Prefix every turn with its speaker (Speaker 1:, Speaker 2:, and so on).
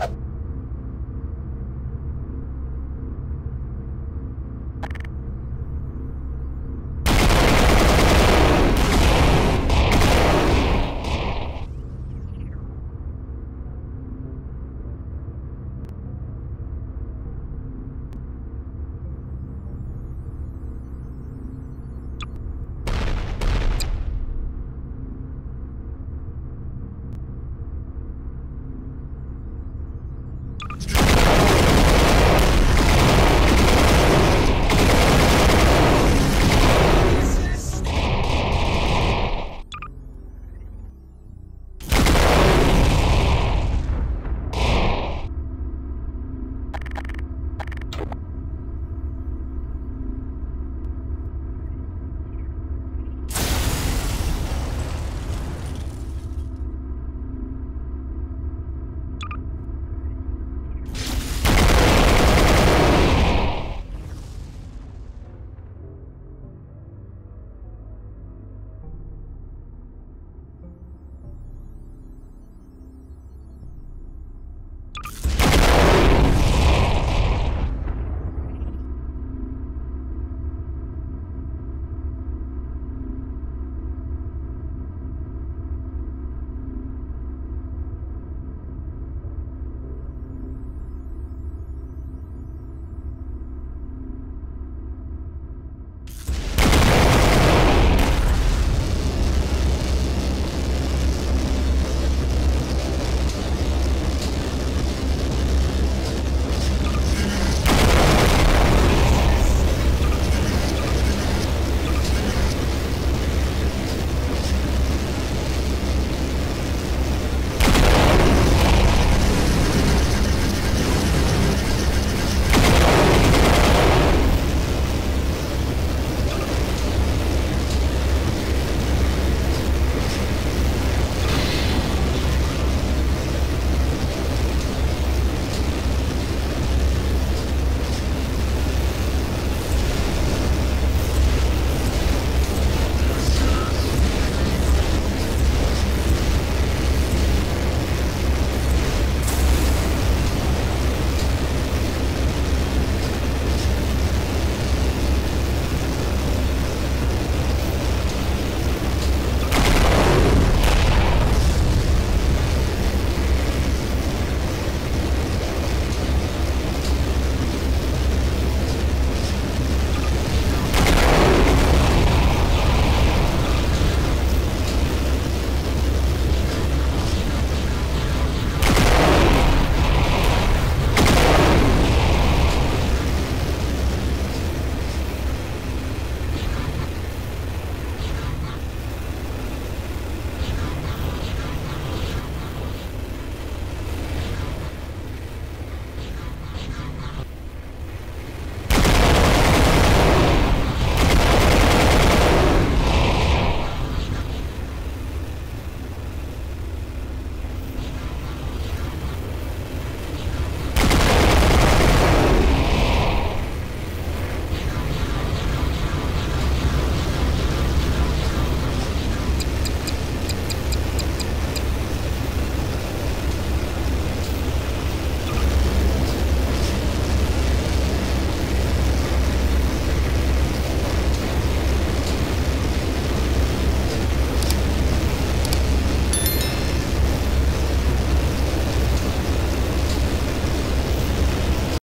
Speaker 1: you